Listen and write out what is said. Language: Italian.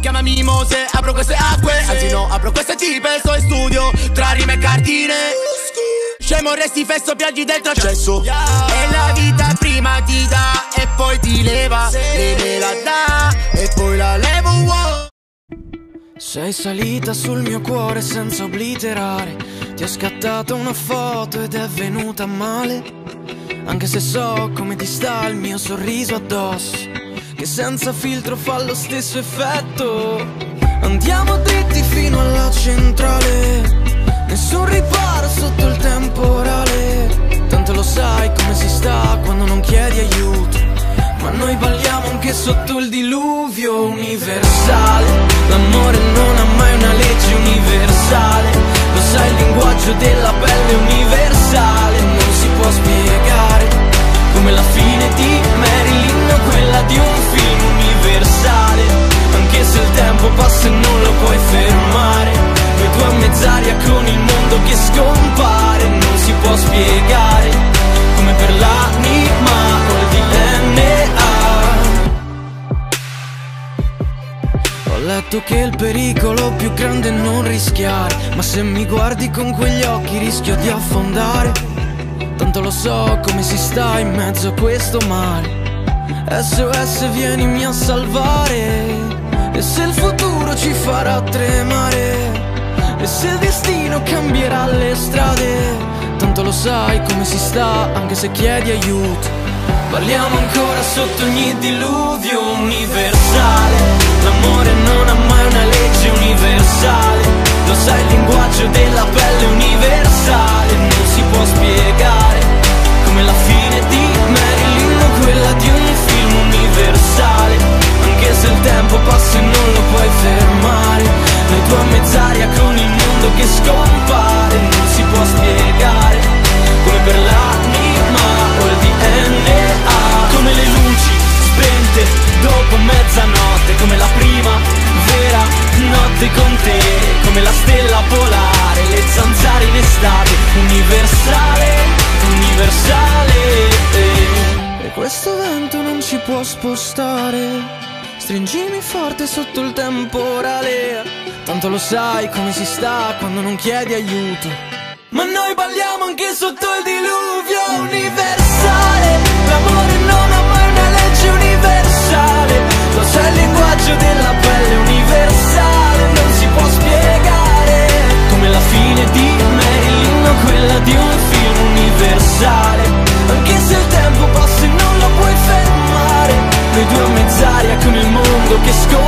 Chiamami Mose, apro queste acque. Anzi no, apro queste tipe, sto in studio Tra rime e cartine Scemo resti fesso, piaggi dentro accesso E la vita prima ti dà e poi ti leva. E me la dà e poi la levo wow. Sei salita sul mio cuore senza obliterare. Ti ho scattato una foto ed è venuta male. Anche se so come ti sta il mio sorriso addosso Che senza filtro fa lo stesso effetto. Andiamo dritti fino alla centrale. Nessun riparo sotto il temporale. Tanto lo sai come si sta quando non chiedi aiuto. Ma noi balliamo anche sotto il diluvio universale. L'amore non Ho letto che il pericolo più grande è non rischiare Ma se mi guardi con quegli occhi rischio di affondare. Tanto lo so come si sta in mezzo a questo mare. SOS vienimi a salvare. E se il futuro ci farà tremare? E se il destino cambierà le strade? Tanto lo sai come si sta anche se chiedi aiuto. Parliamo ancora sotto ogni diluvio universale. L'amore può spostare. Stringimi forte sotto il temporale. Tanto lo sai come si sta quando non chiedi aiuto. Ma noi balliamo anche sotto il diluvio universale focus, go